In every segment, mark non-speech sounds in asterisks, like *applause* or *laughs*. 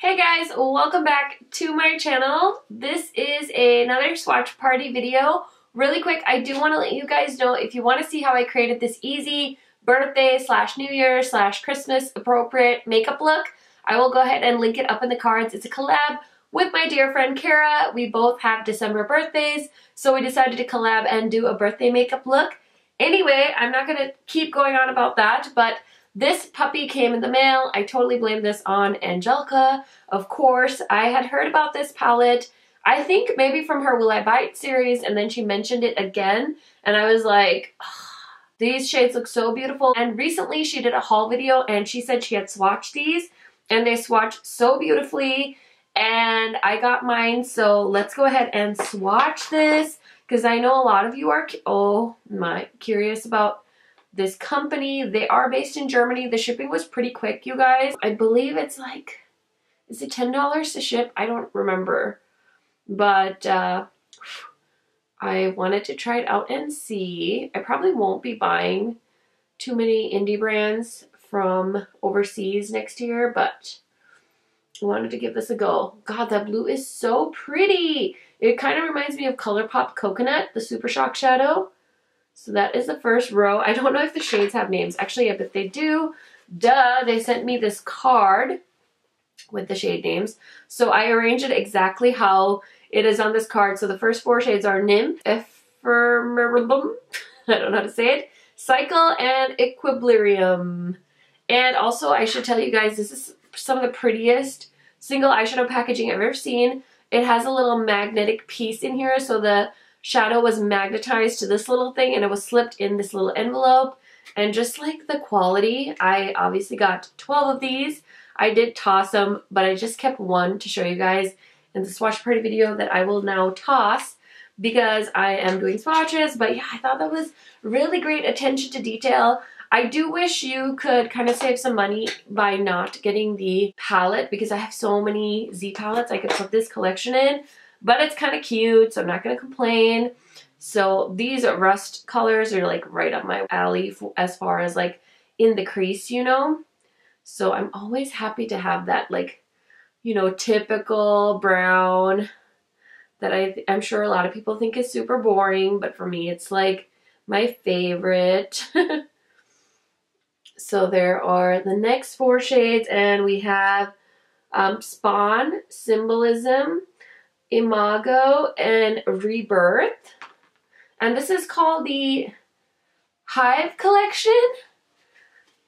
Hey guys, welcome back to my channel. This is another swatch party video. Really quick, I do want to let you guys know if you want to see how I created this easy birthday slash New Year slash Christmas appropriate makeup look, I will go ahead and link it up in the cards. It's a collab with my dear friend Kara. We both have December birthdays, so we decided to collab and do a birthday makeup look. Anyway, I'm not going to keep going on about that, but this puppy came in the mail. I totally blame this on Angelica. Of course, I had heard about this palette. I think maybe from her Will I Bite series and then she mentioned it again and I was like, these shades look so beautiful. And recently she did a haul video and she said she had swatched these and they swatched so beautifully and I got mine so let's go ahead and swatch this because I know a lot of you are, oh my, curious about this company. They are based in Germany. The shipping was pretty quick, you guys. I believe it's like, is it $10 to ship? I don't remember. But uh, I wanted to try it out and see. I probably won't be buying too many indie brands from overseas next year, but I wanted to give this a go. God, that blue is so pretty. It kind of reminds me of ColourPop Coconut, the Super Shock Shadow. So that is the first row. I don't know if the shades have names. Actually, if they do, duh, they sent me this card with the shade names. So I arranged it exactly how it is on this card. So the first four shades are Nymph, Ephemeribum, *laughs* I don't know how to say it, Cycle, and Equilibrium. And also, I should tell you guys, this is some of the prettiest single eyeshadow packaging I've ever seen. It has a little magnetic piece in here, so the shadow was magnetized to this little thing and it was slipped in this little envelope. And just like the quality, I obviously got 12 of these. I did toss them, but I just kept one to show you guys in the swatch party video that I will now toss because I am doing swatches. But yeah, I thought that was really great attention to detail. I do wish you could kind of save some money by not getting the palette because I have so many Z palettes I could put this collection in. But it's kind of cute, so I'm not going to complain. So these rust colors are like right up my alley as far as like in the crease, you know. So I'm always happy to have that like, you know, typical brown that I, I'm sure a lot of people think is super boring, but for me it's like my favorite. *laughs* so there are the next four shades and we have um, Spawn, Symbolism, Imago and Rebirth. And this is called the Hive Collection.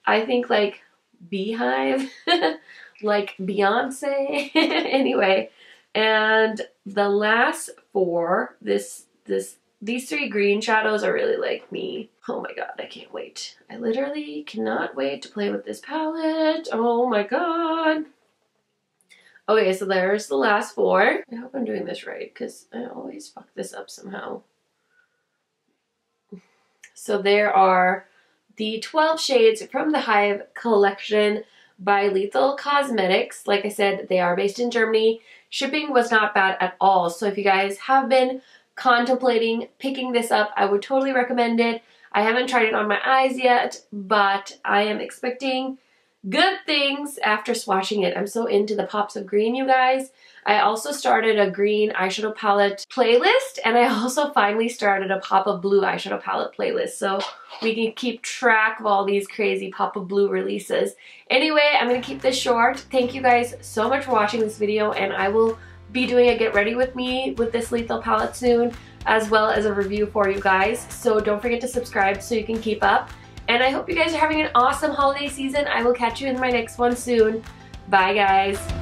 I think like Beehive, *laughs* like Beyonce. *laughs* anyway, and the last four, this, this, these three green shadows are really like me. Oh my god, I can't wait. I literally cannot wait to play with this palette. Oh my god. Okay, so there's the last four. I hope I'm doing this right because I always fuck this up somehow. So there are the 12 shades from the Hive collection by Lethal Cosmetics. Like I said, they are based in Germany. Shipping was not bad at all. So if you guys have been contemplating picking this up, I would totally recommend it. I haven't tried it on my eyes yet, but I am expecting good things after swatching it. I'm so into the pops of green, you guys. I also started a green eyeshadow palette playlist and I *laughs* also finally started a pop of blue eyeshadow palette playlist so we can keep track of all these crazy pop of blue releases. Anyway, I'm to keep this short. Thank you guys so much for watching this video and I will be doing a get ready with me with this lethal palette soon as well as a review for you guys. So don't forget to subscribe so you can keep up. And I hope you guys are having an awesome holiday season. I will catch you in my next one soon. Bye guys.